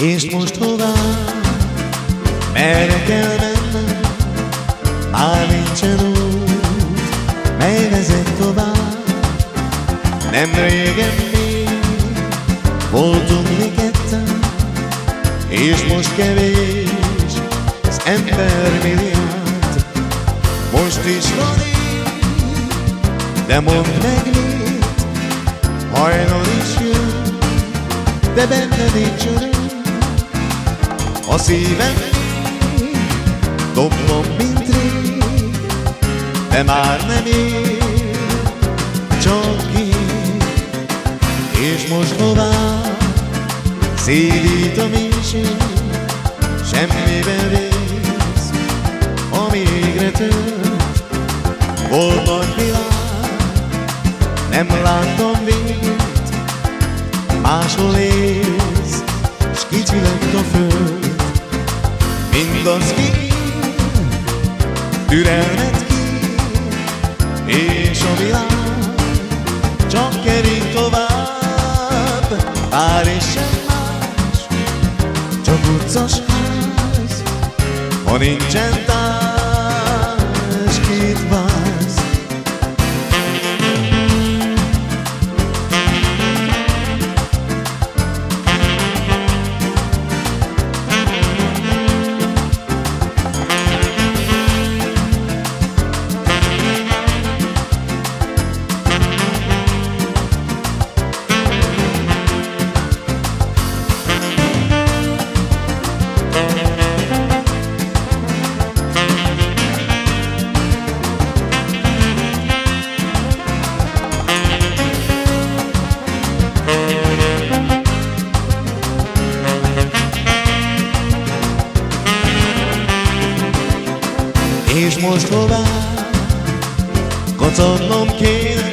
És most hová, merre kell mennem, már nincsen út, mely vezet tovább. Nem régen még voltunk mi ketten, és most kevés az ember milliárd. Most is van így, de mondd meg mit, hajnal is jön, de benne nincs öröm. A szívem dobom, mint rég, de már nem ér, csak én. És most hová szédítom is én, semmiben rész, ami égre tört. Volt nagy világ, nem láttam végét, máshol élsz, s kicsi lett a föld. Mindaz ki, türelmet ki, és a világ csak kerik tovább, bár és sem más, csak utcas ház, ha nincsen És most hová kacagnom kéne,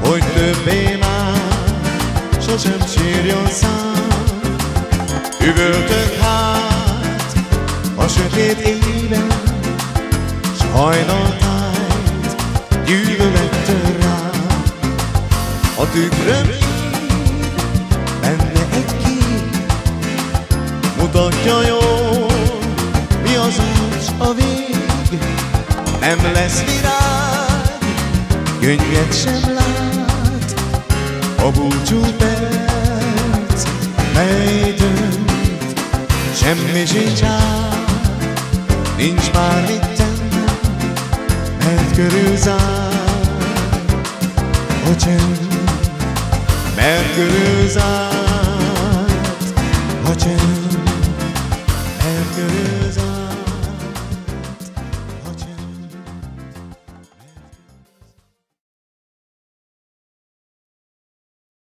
hogy többé már sosem sírjon szám. Üvöltök hát a sötét éjben, s hajnaltájt gyűlölet tör rám. A tükröm benne egy kép, mutatja jól, Nem lesz virág, könnyet sem lát, a búcsú perc, mely dönt, semmi sincs nincs már mit tennem, mert körülzár a csend, mert körülzárt a csend.